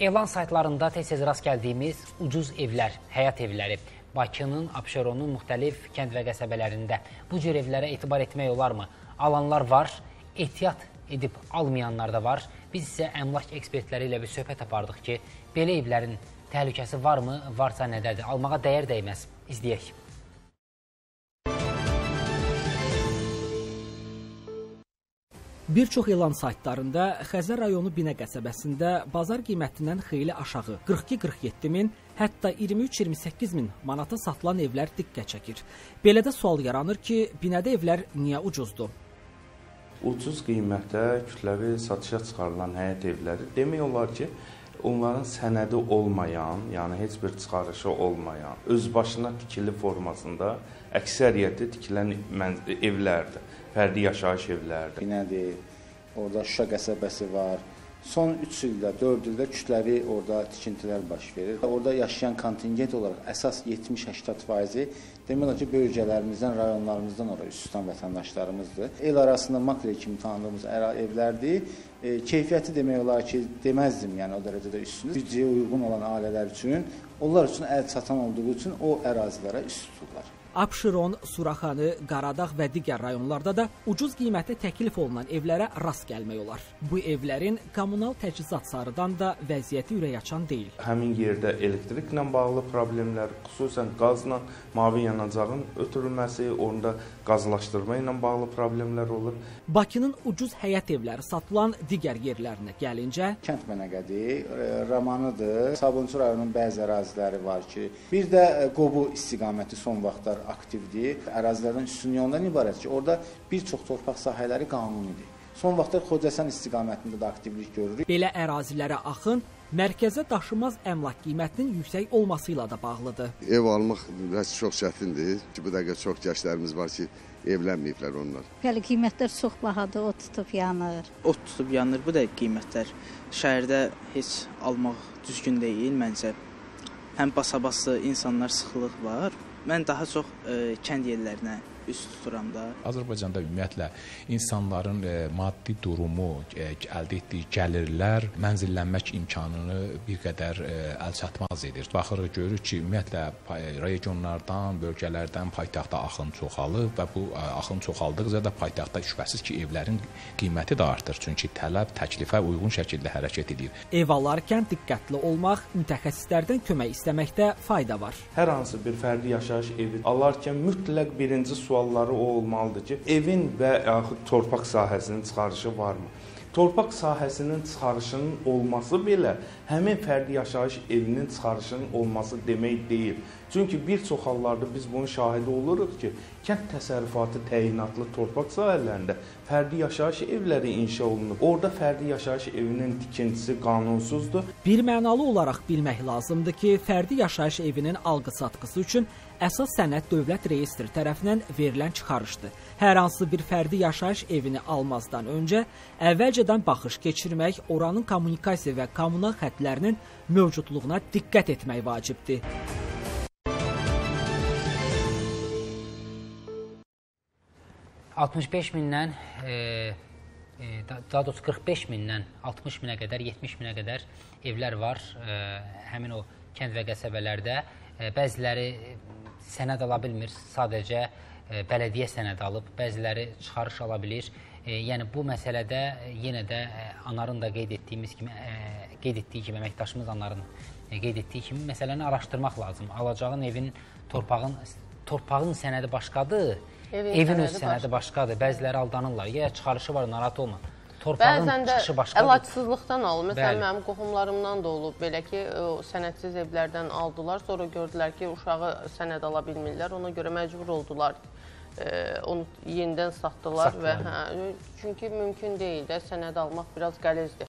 Elan saytlarında tez-tez rast gəldiyimiz ucuz evlər, həyat evləri Bakının, Abşeronun müxtəlif kənd və qəsəbələrində bu cür evlərə etibar etmək olarmı? Alanlar var, ehtiyat edib almayanlar da var. Biz isə əmlak ekspertləri ilə bir söhbət apardıq ki, belə evlərin təhlükəsi varmı, varsa nədədir? Almağa dəyər dəyməz. İzləyək. Bir çox elan saytlarında Xəzər rayonu Binə qəsəbəsində bazar qiymətindən xeyli aşağı 42-47 min, hətta 23-28 min manata satılan evlər diqqət çəkir. Belə də sual yaranır ki, Binədə evlər niyə ucuzdur? Ucuz qiymətə kütləvi satışa çıxarılan həyət evləri demək olar ki, onların sənədi olmayan, yəni heç bir çıxarışı olmayan, öz başına tikili formasında əksəriyyəti tikilən evlərdir. Fərdi yaşayış evləridir. Binədir, orada Şuşa qəsəbəsi var. Son 3 ildə, 4 ildə kütləvi orada tikintilər baş verir. Orada yaşayan kontingent olaraq əsas 70-80% demək olar ki, bölgələrimizdən, rayonlarımızdan ora üst tutan vətəndaşlarımızdır. El arasında makro kimi tanıdığımız evlərdir. E, keyfiyyəti demək olar ki, deməzdim, yəni o dərəcədə üstündür. Büdcəyə uyğun olan ailələr üçün, onlar üçün əl çatan olduğu üçün o ərazilərə üst tuturlar. Abşeron, Suraxanı, Qaradağ və digər rayonlarda da ucuz qiymətə təklif olunan evlərə rast gəlmək olar. Bu evlərin kommunal təchizat sarıdan da vəziyyəti ürəkaçan deyil. Həmin yerdə elektriklə bağlı problemlər, xüsusən qazla mavi yanacağın ötürülməsi, orada qazlaşdırma ilə bağlı problemlər olur. Bakının ucuz həyət evləri satılan digər yerlərinə gəlincə, Kənd Mənəqədi, Ramanıdır, Sabunçu rayonunun bəzi əraziləri var ki, bir də Qobu istiqaməti son vaxtlar aktivdir. Ərazilərdən üstünlüyü ondan ibarət ki, orada bir çox torpaq sahələri qanunidir. Son vaxtlar Xocasən istiqamətində də aktivlik görürük. Belə ərazilərə axın mərkəzə daşınmaz əmlak qiymətinin yüksək olması ilə də bağlıdır. Ev almaq biraz çox çətindir. Bu dəqiqə çox gənclərimiz var ki, evlənməyiblər onlar. Bəli, qiymətlər çox bahadır, ot tutub yanır. Ot tutub yanır bu da qiymətlər. Şəhərdə heç almaq düzgün deyil məncə. Həm basabaslı insanlar sıxlıq var. Mən daha çox e, kənd yerlərinə üst tuturam da. Azərbaycanda ümumiyyətlə insanların e, maddi durumu, e, əldə etdiyi gəlirlər mənzillənmək imkanını bir qədər e, əlçatmaz edir. Baxırıq görürük ki, ümumiyyətlə regionlardan, bölgələrdən paytaxta axın çoxalır və bu e, axın çoxaldıqca da paytaxtda şübhəsiz ki, evlərin qiyməti də artır. Çünki tələb təklifə uyğun şəkildə hərəkət edir. Ev alarkən diqqətli olmaq, mütəxəssislərdən kömək istəməkdə fayda var. Hər hansı bir fərdi yaşayış evi alarkən mütləq birinci sualları o olmalıdır ki, evin və yaxud torpaq sahəsinin çıxarışı varmı? Torpaq sahəsinin çıxarışının olması belə həmin fərdi yaşayış evinin çıxarışının olması demək deyil. Çünki bir çox hallarda biz bunun şahidi oluruq ki, kənd təsərrüfatı təyinatlı torpaq sahələrində fərdi yaşayış evləri inşa olunub. Orada fərdi yaşayış evinin tikintisi qanunsuzdur. Bir mənalı olaraq bilmək lazımdır ki, fərdi yaşayış evinin alqı-satqısı üçün əsas sənəd dövlət reyestri tərəfindən verilən çıxarışdır. Hər hansı bir fərdi yaşayış evini almazdan öncə əvvəlcədən baxış keçirmək, oranın kommunikasiya və kommunal xətlərinin mövcudluğuna diqqət etmək vacibdir. ...65 mindən, e, e, daha doğrusu 45 mindən 60 minə qədər, 70 minə qədər evlər var e, həmin o kənd və qəsəbələrdə. E, bəziləri sənəd ala bilmir, sadəcə e, bələdiyyə sənəd alıb, bəziləri çıxarış ala bilir. E, yəni bu məsələdə yenə də e, Anarın da qeyd etdiyimiz kimi qeyd etdiyi kimi əməkdaşımız Anarın qeyd etdiyi kimi məsələni araşdırmaq lazım. Alacağın evin torpağın torpağın sənədi başqadır, evin, evin öz sənədi başqadır. Bəziləri aldanırlar. Ya çıxarışı var, narahat olma torpağın Bəzən də çıxışı başqadır. əlaqsızlıqdan olur. Məsələn, Bəli. mənim qohumlarımdan da olub belə ki, o sənədsiz evlərdən aldılar, sonra gördülər ki, uşağı sənəd ala bilmirlər, ona görə məcbur oldular e, onu yenidən satdılar, Satdılar. və hə, çünki mümkün deyil də sənəd almaq biraz qəlizdir.